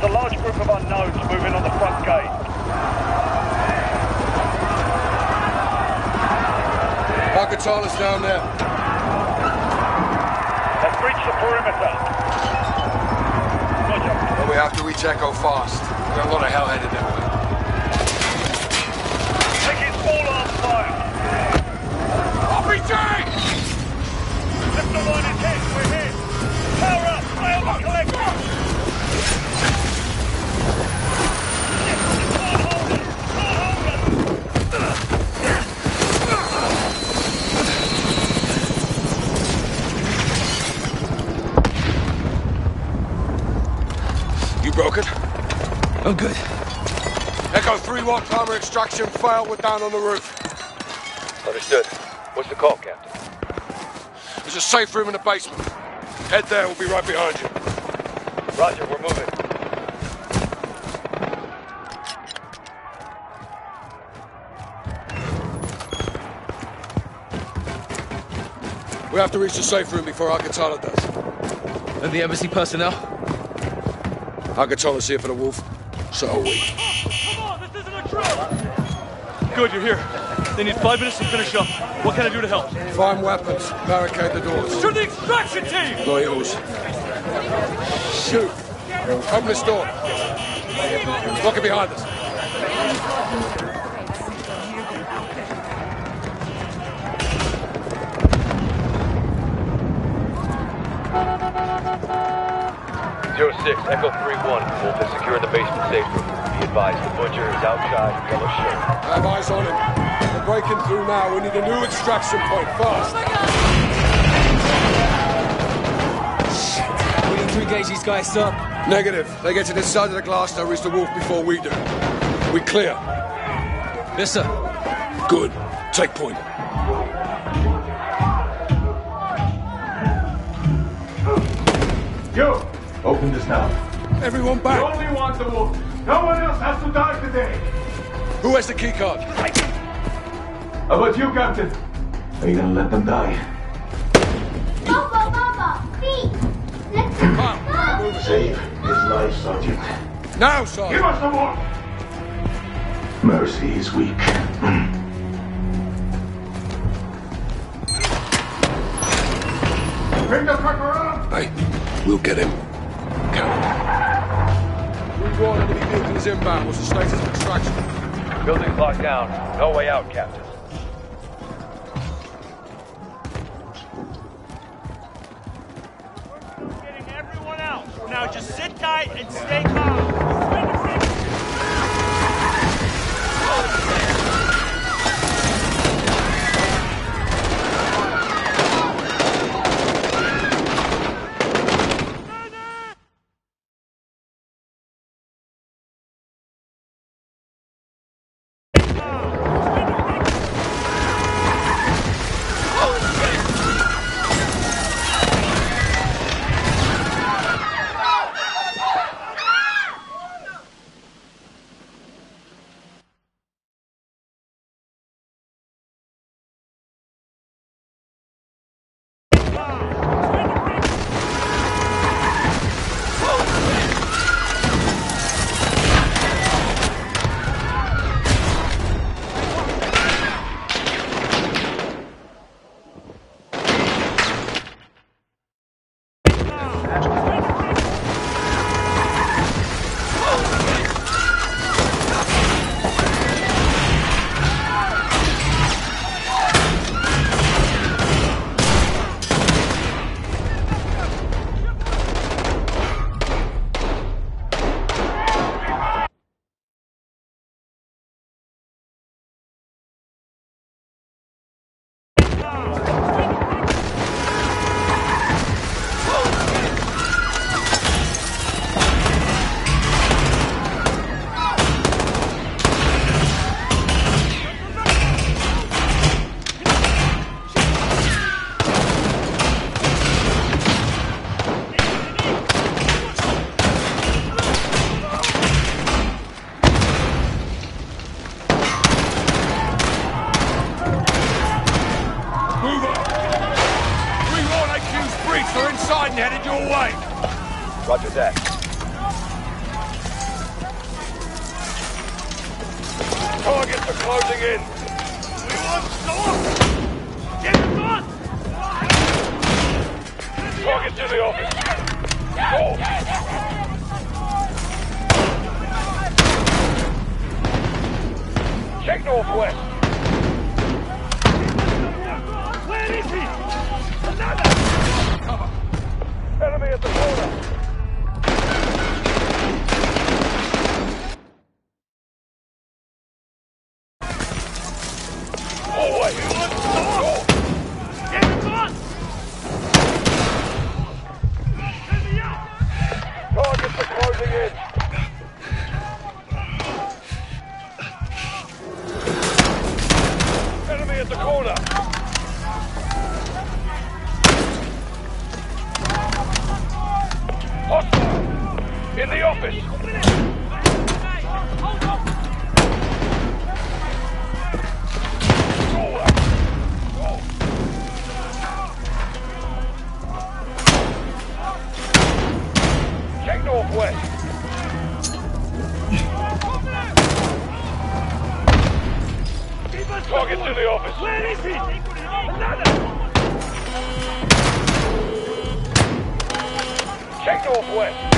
There's a large group of unknowns moving on the front gate. Al-Qatala's down there. They've breached the perimeter. Roger. But we have to reach Echo fast. We've got a lot of hell headed that way. Taking all arms fire. RPG! Left the line is hit. We're hit. Power up. Fail the collector. Can't hold it. Can't hold it. You broken? I'm good. Echo 3-1 primary extraction failed. We're down on the roof. Understood. What's the call, Captain? There's a safe room in the basement. Head there, we'll be right behind you. Roger, we're moving. We have to reach the safe room before Al-Qatala does. And the embassy personnel? Al-Qatala's here for the wolf. So are we. Come on, this isn't a drill! Good, you're here. They need five minutes to finish up. What can I do to help? Find weapons. Barricade the doors. To the extraction team! Loyals. Shoot. Open this door. Lock it behind us. Zero 06, Echo 3-1. Wolf is secure in the basement safe room. Be advised, the butcher is outside, yellow shirt. I have eyes on him. We're breaking through now. We need a new extraction point fast. Oh We need to engage these guys, sir. Negative. They get to this side of the glass, they'll reach the wolf before we do. We clear. Yes, sir. Good. Take point. You! Open this now. Everyone You back. only want the wolf. No one else has to die today. Who has the key card? How about you, Captain? Are you gonna let them die? Baba, Baba, please. Let's go. Save his life, Sergeant. Now, Sergeant! Give us the wolf! Mercy is weak. Bring the truck around! Hey, we'll get him. Count. We've enemy vehicles inbound. What's the status of extraction? Building's locked down. No way out, Captain. Getting everyone out. Now just sit tight and stay calm. Northwest. The corner. Northwest.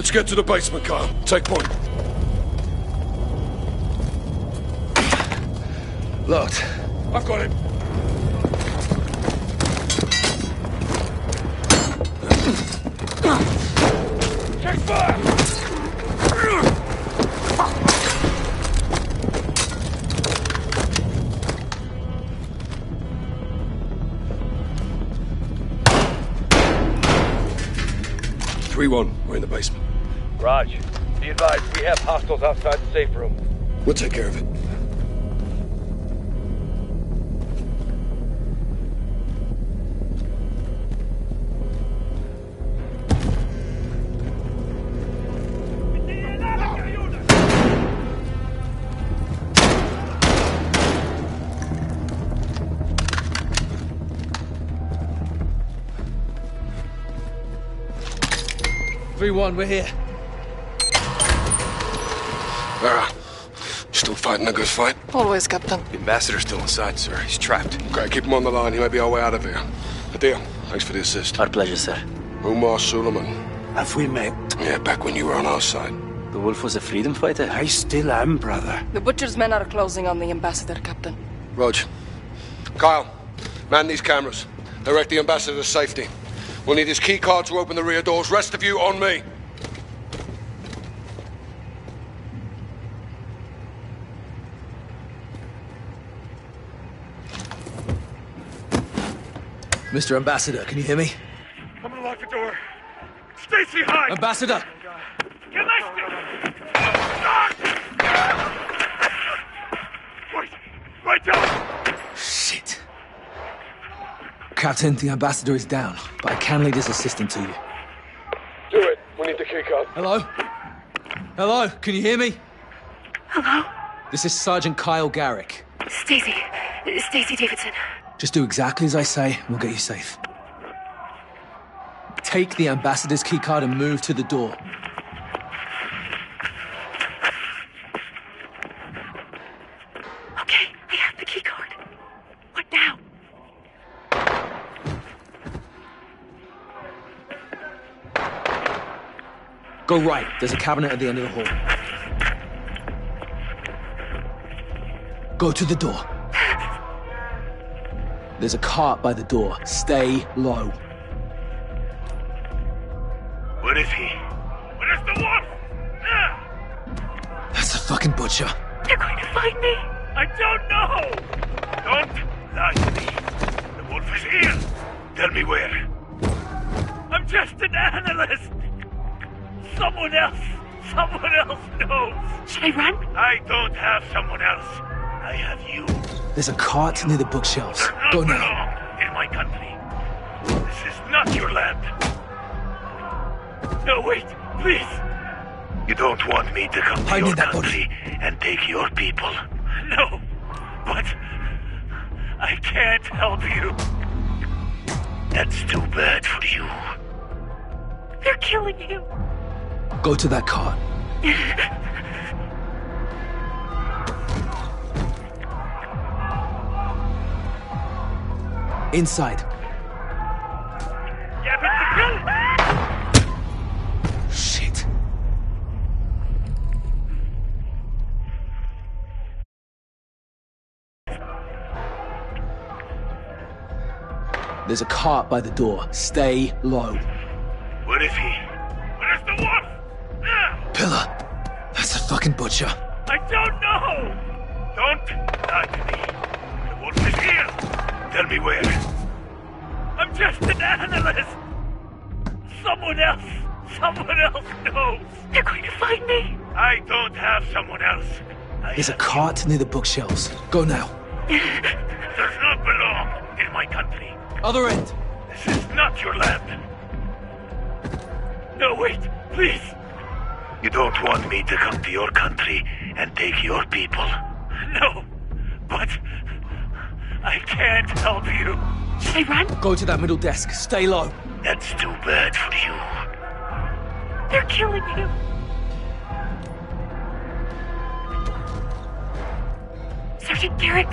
Let's get to the basement, Kyle. Take point. Locked. I've got him. Check fire. Three one. We're in the basement. Raj, be advised, we have hostiles outside the safe room. We'll take care of it. Three one. We're here. Ah, Vera, still fighting a good fight? Always, Captain. The ambassador's still inside, sir. He's trapped. Okay, keep him on the line. He may be our way out of here. Hadir, thanks for the assist. Our pleasure, sir. Omar Sulaman. Have we met? Yeah, back when you were on our side. The wolf was a freedom fighter? I still am, brother. The butcher's men are closing on the ambassador, Captain. Rog. Kyle, man these cameras. Direct the ambassador to safety. We'll need his key card to open the rear doors. Rest of you on me. Mr. Ambassador, can you hear me? I'm gonna lock the door. Stacy, hide! Ambassador! Get my! Right, right down! Shit. Captain, the ambassador is down, but I can lead his assistant to you. Do it. We need the key card. Hello? Hello? Can you hear me? Hello? This is Sergeant Kyle Garrick. Stacy. Stacy Davidson. Just do exactly as I say, and we'll get you safe. Take the ambassador's keycard and move to the door. Okay, I have the key card. What now? Go right. There's a cabinet at the end of the hall. Go to the door. There's a cart by the door. Stay low. What is he? What is the wolf? Ah! That's the fucking butcher. They're going to find me. I don't know! Don't lie to me. The wolf is here. Tell me where. I'm just an analyst. Someone else, someone else knows. Should I run? I don't have someone else. I have you. There's a cart near the bookshelves. Does not Go now. in my country. This is not your land. No, wait, please. You don't want me to come to I your need that country and take your people. No, but I can't help you. That's too bad for you. They're killing you. Go to that cart. Inside. Yeah, but the Shit. There's a cart by the door. Stay low. Where is he? Where's the wolf? Pillar. That's a fucking butcher. I don't know. Don't lie to me. The wolf is here. Tell me where. I'm just an analyst. Someone else, someone else knows. They're going to find me. I don't have someone else. I There's a have- cart near the bookshelves. Go now. does not belong in my country. Other end. This is not your land. No, wait, please. You don't want me to come to your country and take your people. No, but I can't help you. Should I run? Go to that middle desk. Stay low. That's too bad for you. They're killing him. Sergeant Garrick.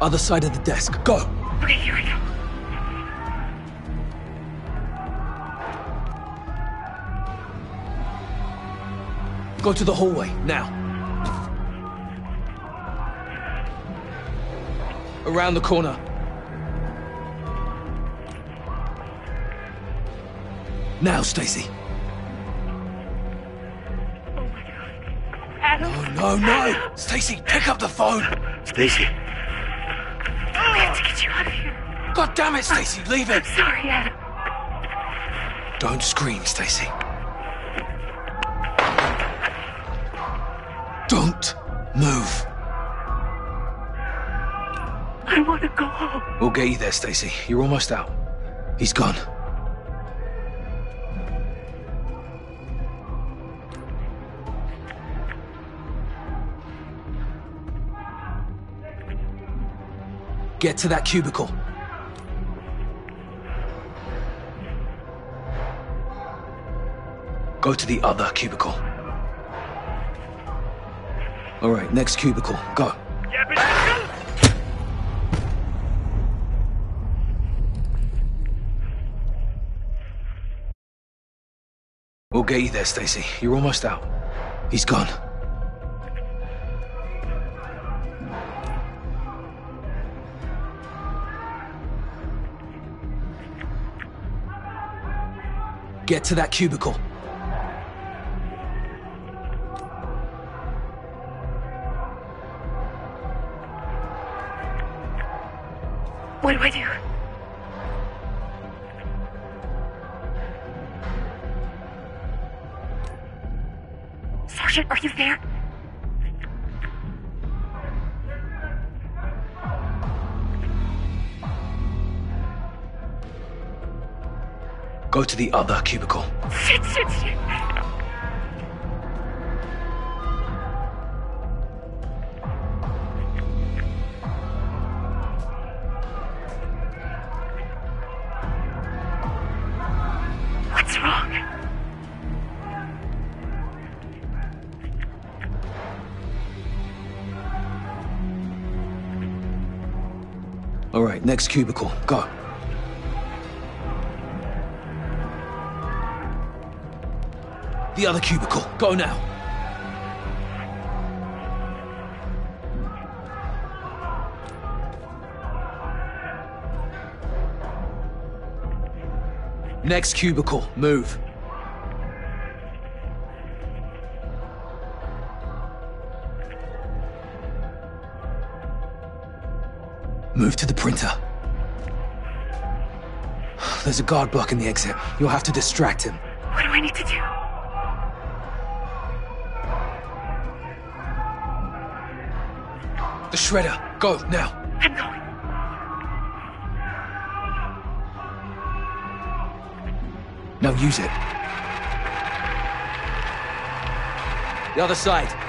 Other side of the desk. Go. Okay, here I go. Go to the hallway. Now. Around the corner. Now, Stacy. Oh my god. Adam. No, no. Stacy, pick up the phone. Stacy, We have to get you out of here. God damn it, Stacy. Leave it. I'm Sorry, Adam. Don't scream, Stacy. Don't move. I want to go home. We'll get you there, Stacy. You're almost out. He's gone. Get to that cubicle. Go to the other cubicle. All right, next cubicle. Go. yeah, but We'll get you there, Stacy. You're almost out. He's gone. Get to that cubicle. Are you there? Go to the other cubicle. Shit, shit, shit. All right, next cubicle. Go. The other cubicle. Go now. Next cubicle. Move. Move to the printer. There's a guard blocking the exit. You'll have to distract him. What do I need to do? The shredder. Go, now. I'm going. Now use it. The other side.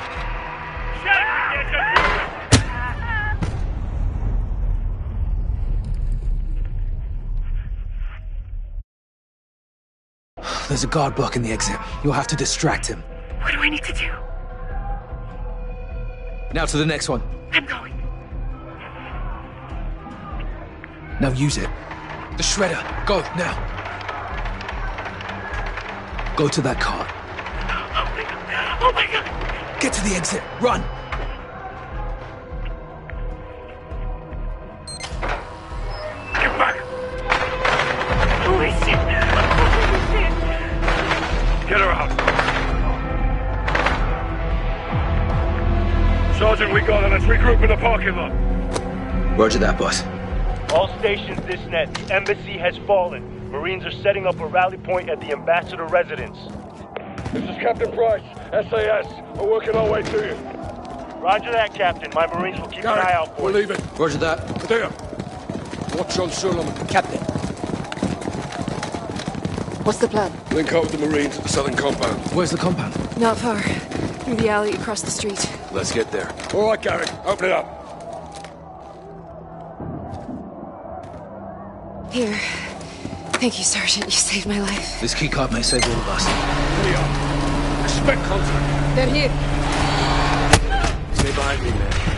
There's a guard blocking the exit. You'll have to distract him. What do I need to do? Now to the next one. I'm going. Now use it. The shredder. Go, now. Go to that car. Oh my god. Oh my god. Get to the exit. Run. Sergeant, we got her. Let's regroup in the parking lot. Roger that, boss. All stations this net. The embassy has fallen. Marines are setting up a rally point at the ambassador residence. This is Captain Price, SAS. We're working our way to you. Roger that, Captain. My Marines will keep an eye out for we're you. leaving. Roger that. There. Watch on Solomon. Captain. What's the plan? Link up with the Marines at the southern compound. Where's the compound? Not far. Through the alley across the street. Let's get there. All right, Garrick. Open it up. Here. Thank you, Sergeant. You saved my life. This keycard may save all of us. Here you are. Expect contact. They're here. Stay behind me, man.